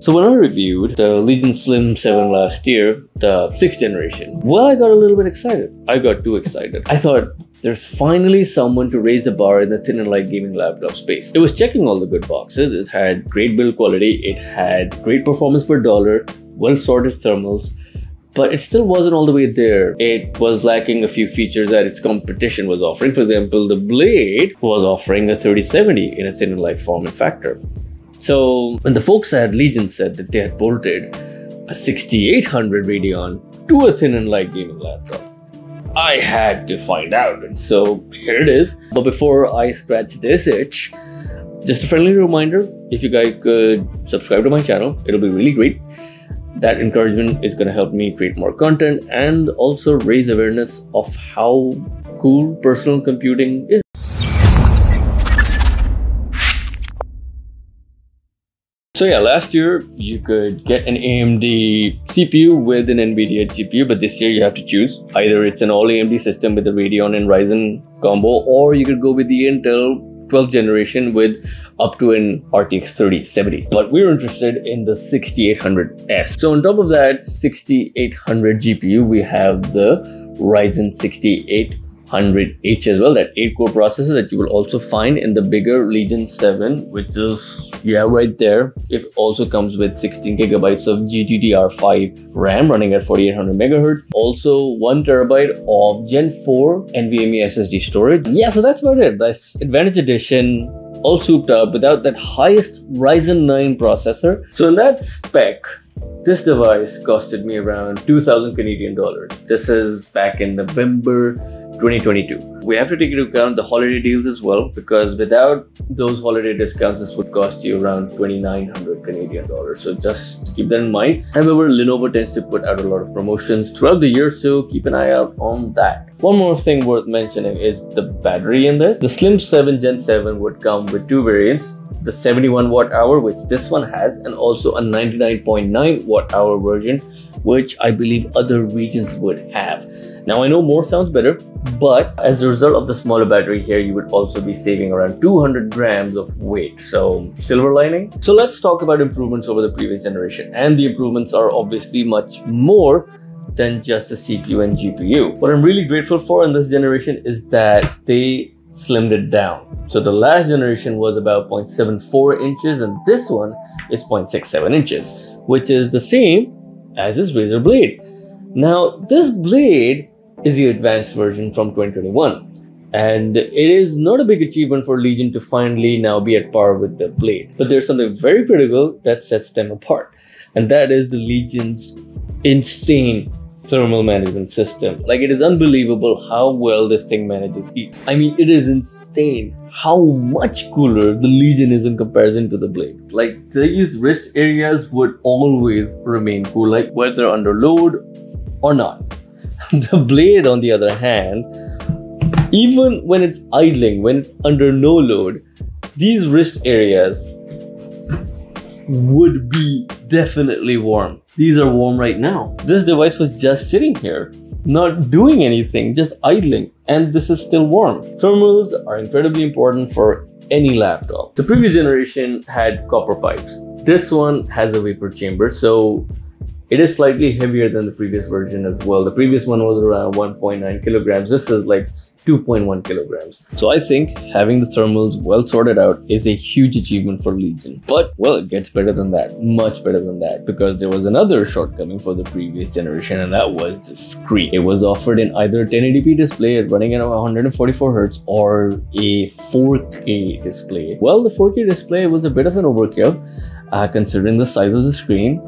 So when I reviewed the Legion Slim 7 last year, the 6th generation, well, I got a little bit excited. I got too excited. I thought, there's finally someone to raise the bar in the thin and light gaming laptop space. It was checking all the good boxes. It had great build quality, it had great performance per dollar, well sorted thermals, but it still wasn't all the way there. It was lacking a few features that its competition was offering. For example, the Blade was offering a 3070 in a thin and light form and factor. So when the folks at Legion said that they had bolted a 6800 Radeon to a thin and light gaming laptop, I had to find out. And so here it is. But before I scratch this itch, just a friendly reminder if you guys could subscribe to my channel, it'll be really great. That encouragement is going to help me create more content and also raise awareness of how cool personal computing is. So yeah, last year you could get an AMD CPU with an NVIDIA GPU, but this year you have to choose. Either it's an all AMD system with the Radeon and Ryzen combo, or you could go with the Intel 12th generation with up to an RTX 3070. But we're interested in the 6800S. So on top of that 6800 GPU, we have the Ryzen 68 100H as well, that 8 core processor that you will also find in the bigger Legion 7, which is, yeah, right there. It also comes with 16 gigabytes of GDDR5 RAM running at 4800 megahertz. Also, 1 terabyte of Gen 4 NVMe SSD storage. Yeah, so that's about it. That's Advantage Edition all souped up without that highest Ryzen 9 processor. So in that spec, this device costed me around 2000 Canadian dollars. This is back in November 2022. We have to take into account the holiday deals as well because without those holiday discounts, this would cost you around 2900 Canadian dollars. So just keep that in mind. However, Lenovo tends to put out a lot of promotions throughout the year, so keep an eye out on that. One more thing worth mentioning is the battery in this. The Slim 7 Gen 7 would come with two variants the 71 watt hour which this one has and also a 99.9 watt hour version which I believe other regions would have. Now I know more sounds better but as a result of the smaller battery here you would also be saving around 200 grams of weight so silver lining. So let's talk about improvements over the previous generation and the improvements are obviously much more than just the CPU and GPU. What I'm really grateful for in this generation is that they slimmed it down. So the last generation was about 0.74 inches and this one is 0.67 inches, which is the same as this Razer Blade. Now this blade is the advanced version from 2021 and it is not a big achievement for Legion to finally now be at par with the blade. But there's something very critical that sets them apart and that is the Legion's insane thermal management system. Like it is unbelievable how well this thing manages heat. I mean, it is insane how much cooler the Legion is in comparison to the Blade. Like these wrist areas would always remain cool, like whether under load or not. the Blade, on the other hand, even when it's idling, when it's under no load, these wrist areas would be definitely warm. These are warm right now. This device was just sitting here, not doing anything, just idling, and this is still warm. Thermals are incredibly important for any laptop. The previous generation had copper pipes. This one has a vapor chamber, so it is slightly heavier than the previous version as well. The previous one was around 1.9 kilograms. This is like 2.1 kilograms. So I think having the thermals well sorted out is a huge achievement for Legion. But well, it gets better than that, much better than that, because there was another shortcoming for the previous generation, and that was the screen. It was offered in either 1080p display running at 144 Hz or a 4K display. Well, the 4K display was a bit of an overkill. Uh, considering the size of the screen.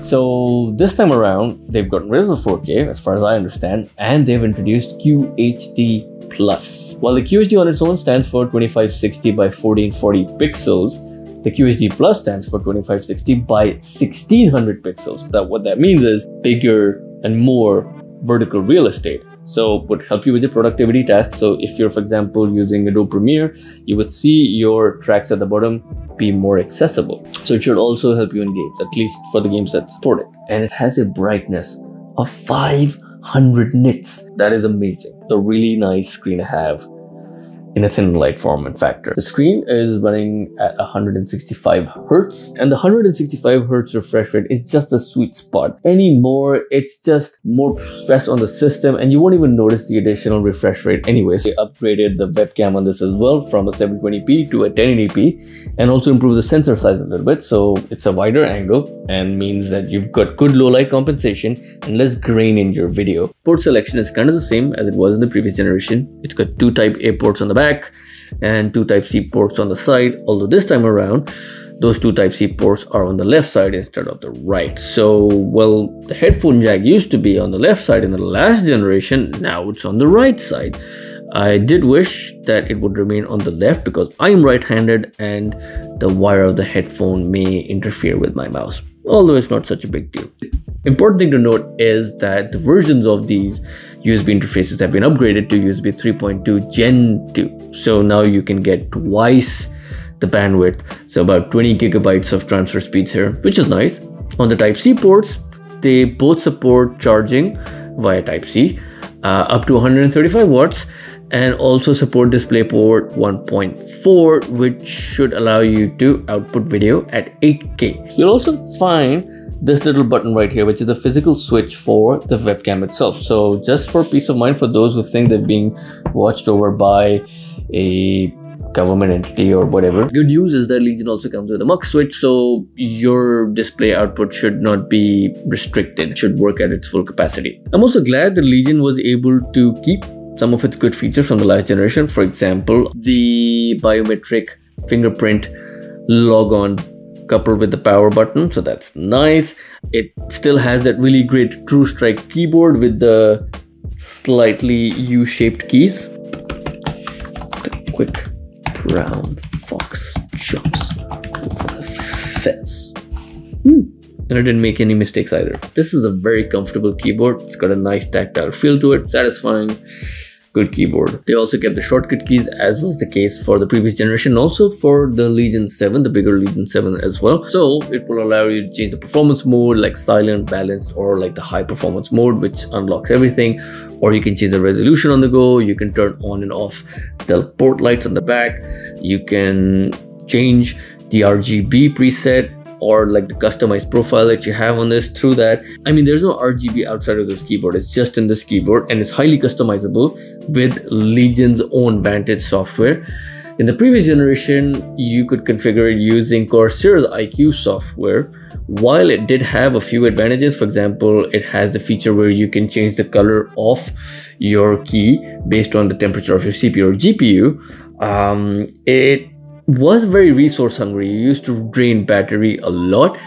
So this time around, they've gotten rid of the 4K, as far as I understand, and they've introduced QHD Plus. While the QHD on its own stands for 2560 by 1440 pixels, the QHD Plus stands for 2560 by 1600 pixels. That what that means is bigger and more vertical real estate. So would help you with your productivity tasks. So if you're, for example, using Adobe Premiere, you would see your tracks at the bottom be more accessible. So it should also help you in games, at least for the games that support it. And it has a brightness of 500 nits. That is amazing. A really nice screen to have. In a thin light form factor. The screen is running at 165 hertz and the 165 hertz refresh rate is just a sweet spot. Any more, it's just more stress on the system and you won't even notice the additional refresh rate anyways. They upgraded the webcam on this as well from a 720p to a 1080p and also improved the sensor size a little bit so it's a wider angle and means that you've got good low light compensation and less grain in your video. Port selection is kind of the same as it was in the previous generation. It's got two type A ports on the back and two type C ports on the side although this time around those two type C ports are on the left side instead of the right. So, well, the headphone jack used to be on the left side in the last generation, now it's on the right side. I did wish that it would remain on the left because I'm right-handed and the wire of the headphone may interfere with my mouse, although it's not such a big deal. Important thing to note is that the versions of these USB interfaces have been upgraded to USB 3.2 Gen 2. So now you can get twice the bandwidth. So about 20 gigabytes of transfer speeds here, which is nice. On the Type-C ports, they both support charging via Type-C uh, up to 135 watts and also support DisplayPort 1.4 which should allow you to output video at 8K. You'll also find this little button right here which is a physical switch for the webcam itself. So just for peace of mind for those who think they're being watched over by a government entity or whatever. Good news is that Legion also comes with a mux switch, so your display output should not be restricted. It should work at its full capacity. I'm also glad that Legion was able to keep some of its good features from the last generation. For example, the biometric fingerprint logon coupled with the power button so that's nice it still has that really great TrueStrike keyboard with the slightly u-shaped keys the quick brown fox jumps over the fence. Hmm. And I didn't make any mistakes either. This is a very comfortable keyboard. It's got a nice tactile feel to it, satisfying good keyboard. They also kept the shortcut keys as was the case for the previous generation also for the Legion 7, the bigger Legion 7 as well. So it will allow you to change the performance mode like silent, balanced or like the high performance mode which unlocks everything or you can change the resolution on the go, you can turn on and off the port lights on the back, you can change the RGB preset or like the customized profile that you have on this through that. I mean, there's no RGB outside of this keyboard. It's just in this keyboard and it's highly customizable with Legion's own Vantage software. In the previous generation, you could configure it using Corsair's iCUE software. While it did have a few advantages, for example, it has the feature where you can change the color of your key based on the temperature of your CPU or GPU. Um, it was very resource hungry. You used to drain battery a lot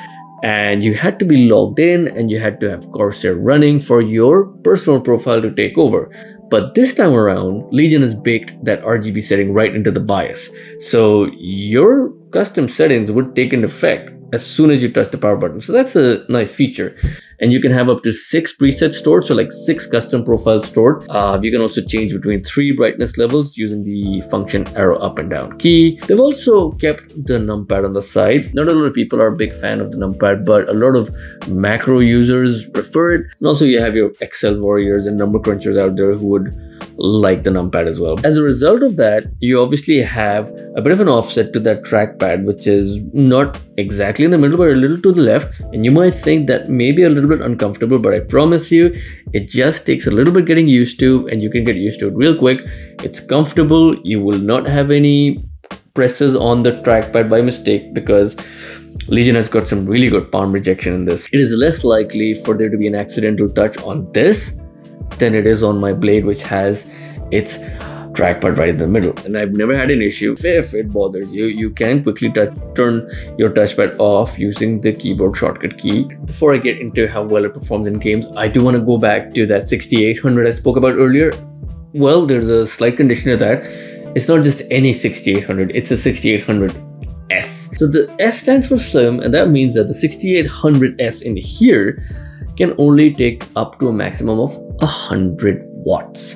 and you had to be logged in and you had to have Corsair running for your personal profile to take over. But this time around, Legion has baked that RGB setting right into the BIOS. So your custom settings would take into effect as soon as you touch the power button. So that's a nice feature. And you can have up to six presets stored, so like six custom profiles stored. Uh, you can also change between three brightness levels using the function arrow up and down key. They've also kept the numpad on the side. Not a lot of people are a big fan of the numpad, but a lot of macro users prefer it. And also you have your Excel warriors and number crunchers out there who would like the numpad as well. As a result of that, you obviously have a bit of an offset to that trackpad, which is not exactly in the middle, but a little to the left. And you might think that may be a little bit uncomfortable, but I promise you, it just takes a little bit getting used to, and you can get used to it real quick. It's comfortable. You will not have any presses on the trackpad by mistake because Legion has got some really good palm rejection in this. It is less likely for there to be an accidental touch on this than it is on my blade which has its trackpad right in the middle. And I've never had an issue. If it bothers you you can quickly turn your touchpad off using the keyboard shortcut key. Before I get into how well it performs in games I do want to go back to that 6800 I spoke about earlier. Well there's a slight condition to that. It's not just any 6800 it's a 6800S so the S stands for slim and that means that the 6800S in here can only take up to a maximum of 100 watts.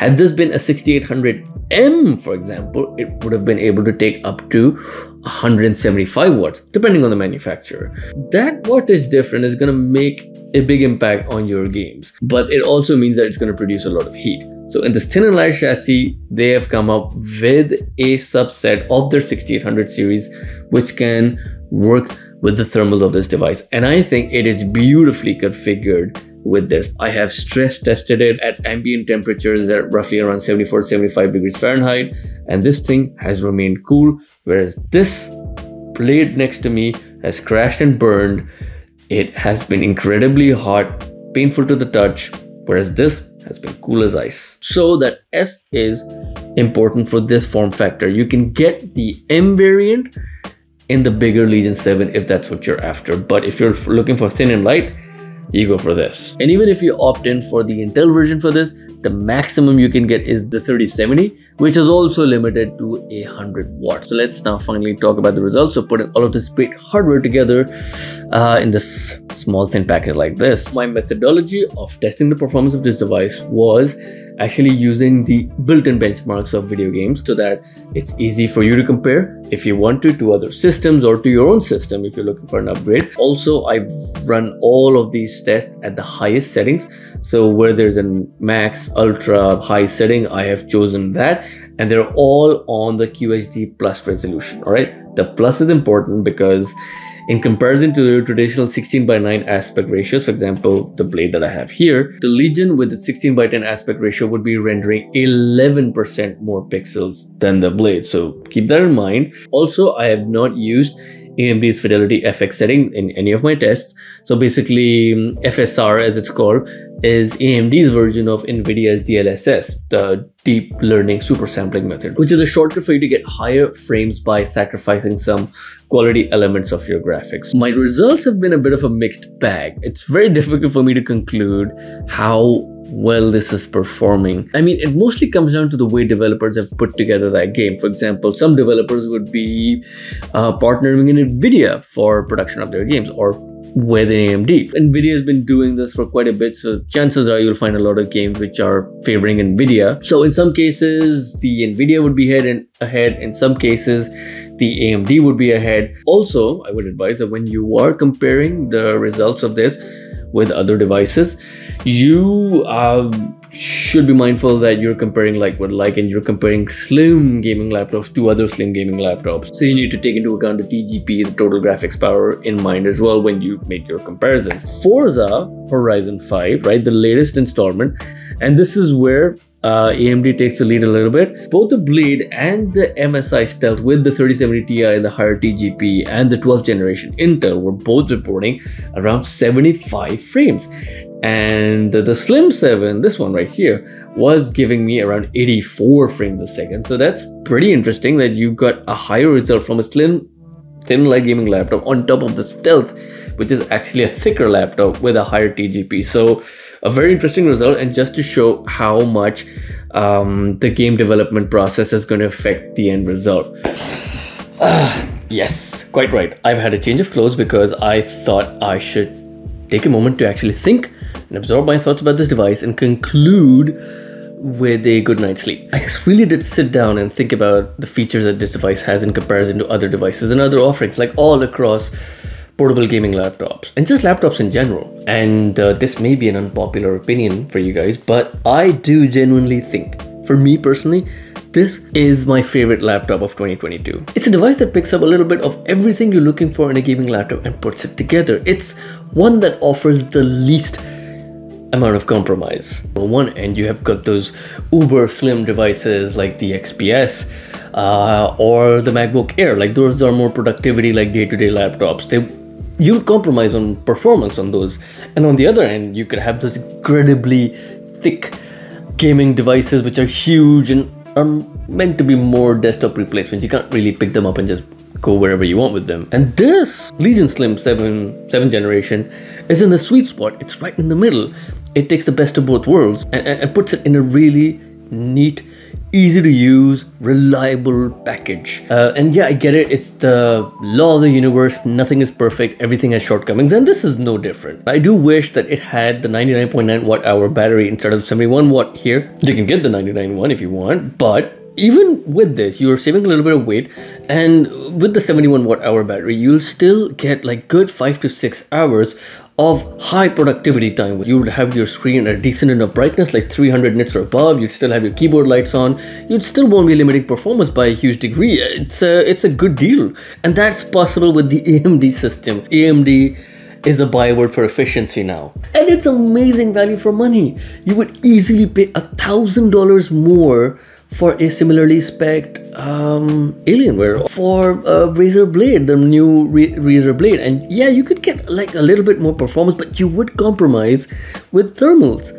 Had this been a 6800M, for example, it would have been able to take up to 175 watts, depending on the manufacturer. That wattage difference is going to make a big impact on your games, but it also means that it's going to produce a lot of heat. So in this thin and light chassis, they have come up with a subset of their 6800 series, which can work with the thermals of this device. And I think it is beautifully configured with this. I have stress tested it at ambient temperatures at roughly around 74 75 degrees Fahrenheit and this thing has remained cool whereas this blade next to me has crashed and burned. It has been incredibly hot, painful to the touch whereas this has been cool as ice. So that S is important for this form factor. You can get the M variant in the bigger Legion 7 if that's what you're after. But if you're looking for thin and light, you go for this. And even if you opt in for the Intel version for this, the maximum you can get is the 3070, which is also limited to a 100 watts. So let's now finally talk about the results. So putting all of this great hardware together uh, in this small thin packet like this. My methodology of testing the performance of this device was actually using the built-in benchmarks of video games so that it's easy for you to compare if you want to to other systems or to your own system if you're looking for an upgrade. Also, I've run all of these tests at the highest settings. So where there's a max, ultra, high setting, I have chosen that and they're all on the QHD plus resolution. All right. The plus is important because in comparison to the traditional 16 by 9 aspect ratios, for example, the blade that I have here, the Legion with its 16 by 10 aspect ratio would be rendering 11% more pixels than the blade. So keep that in mind. Also, I have not used AMD's FidelityFX setting in any of my tests. So basically, FSR as it's called is AMD's version of NVIDIA's DLSS, the deep learning super sampling method, which is a shortcut for you to get higher frames by sacrificing some quality elements of your graphics. My results have been a bit of a mixed bag. It's very difficult for me to conclude how well this is performing. I mean, it mostly comes down to the way developers have put together that game. For example, some developers would be uh, partnering in NVIDIA for production of their games or with AMD. NVIDIA has been doing this for quite a bit, so chances are you'll find a lot of games which are favoring NVIDIA. So in some cases, the NVIDIA would be ahead, and ahead. In some cases, the AMD would be ahead. Also, I would advise that when you are comparing the results of this with other devices, you um, should be mindful that you're comparing like what like and you're comparing slim gaming laptops to other slim gaming laptops. So you need to take into account the TGP, the total graphics power in mind as well when you make your comparisons. Forza Horizon 5, right, the latest installment, and this is where uh, AMD takes the lead a little bit. Both the Blade and the MSI Stealth with the 3070 Ti and the higher TGP and the 12th generation Intel were both reporting around 75 frames. And the Slim 7, this one right here, was giving me around 84 frames a second. So that's pretty interesting that you got a higher result from a slim thin light gaming laptop on top of the Stealth, which is actually a thicker laptop with a higher TGP. So a very interesting result and just to show how much um, the game development process is going to affect the end result. Uh, yes, quite right. I've had a change of clothes because I thought I should take a moment to actually think and absorb my thoughts about this device and conclude with a good night's sleep. I really did sit down and think about the features that this device has in comparison to other devices and other offerings like all across portable gaming laptops and just laptops in general. And uh, this may be an unpopular opinion for you guys, but I do genuinely think, for me personally, this is my favorite laptop of 2022. It's a device that picks up a little bit of everything you're looking for in a gaming laptop and puts it together. It's one that offers the least amount of compromise. On one end, you have got those uber slim devices like the XPS uh, or the MacBook Air. Like those are more productivity, like day-to-day -day laptops. They you'll compromise on performance on those. And on the other end, you could have those incredibly thick gaming devices which are huge and are meant to be more desktop replacements. You can't really pick them up and just go wherever you want with them. And this Legion Slim 7 7th generation is in the sweet spot. It's right in the middle. It takes the best of both worlds and, and puts it in a really neat easy to use, reliable package. Uh, and yeah, I get it. It's the law of the universe. Nothing is perfect. Everything has shortcomings. And this is no different. I do wish that it had the 99.9 watt hour battery instead of 71 watt here. You can get the 99 one if you want, but even with this you're saving a little bit of weight and with the 71 watt hour battery you'll still get like good five to six hours of high productivity time. You would have your screen at a decent enough brightness, like 300 nits or above. You'd still have your keyboard lights on. You'd still won't be limiting performance by a huge degree. It's a, it's a good deal. And that's possible with the AMD system. AMD is a byword for efficiency now. And it's amazing value for money. You would easily pay a thousand dollars more for a similarly spec um, Alienware for a Razer Blade, the new Razer Blade. And yeah, you could get like a little bit more performance, but you would compromise with thermals.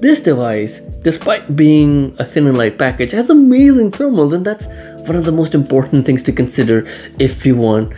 This device, despite being a thin and light package, has amazing thermals, and that's one of the most important things to consider if you want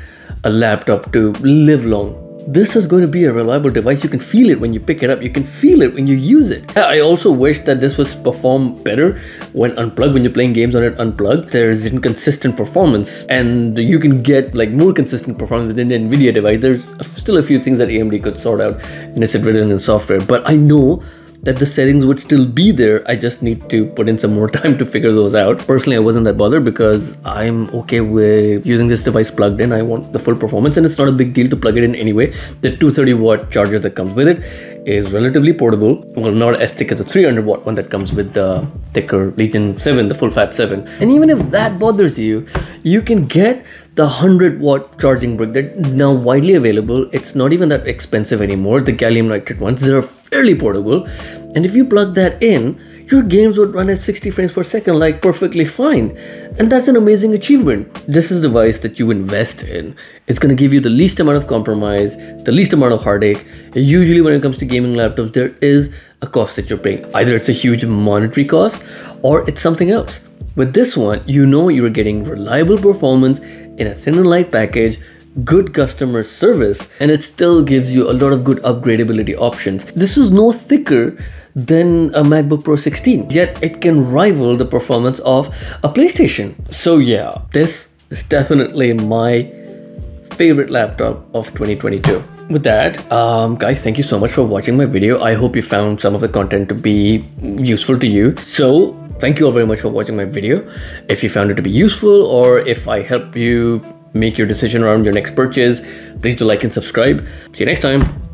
a laptop to live long this is going to be a reliable device. You can feel it when you pick it up. You can feel it when you use it. I also wish that this was perform better when unplugged, when you're playing games on it unplugged. There's inconsistent performance and you can get like more consistent performance within the NVIDIA device. There's still a few things that AMD could sort out and its written in software, but I know that the settings would still be there. I just need to put in some more time to figure those out. Personally, I wasn't that bothered because I'm okay with using this device plugged in. I want the full performance and it's not a big deal to plug it in anyway. The 230 watt charger that comes with it is relatively portable. Well, not as thick as the 300 watt one that comes with the thicker Legion 7, the full fat 7. And even if that bothers you, you can get the 100 watt charging brick that is now widely available. It's not even that expensive anymore. The gallium nitride ones, they're fairly portable. And if you plug that in, your games would run at 60 frames per second like perfectly fine. And that's an amazing achievement. This is the device that you invest in. It's going to give you the least amount of compromise, the least amount of heartache. Usually when it comes to gaming laptops, there is a cost that you're paying. Either it's a huge monetary cost or it's something else. With this one, you know you're getting reliable performance in a thin and light package, good customer service, and it still gives you a lot of good upgradability options. This is no thicker than a MacBook Pro 16, yet it can rival the performance of a PlayStation. So yeah, this is definitely my favorite laptop of 2022 with that um, guys thank you so much for watching my video i hope you found some of the content to be useful to you so Thank you all very much for watching my video. If you found it to be useful or if I help you make your decision around your next purchase, please do like and subscribe. See you next time.